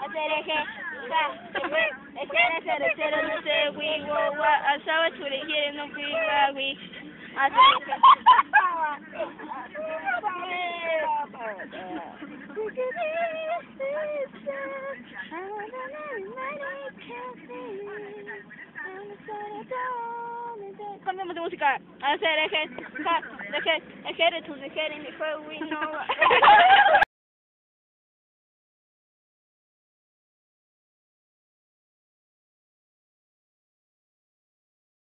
hacer eje, ese ese cero no sé, we wo wa asawa tuli here no we wa we hacer Cambiamos de música. Hacer eje, eje, eje de tu eje, mi fue we no.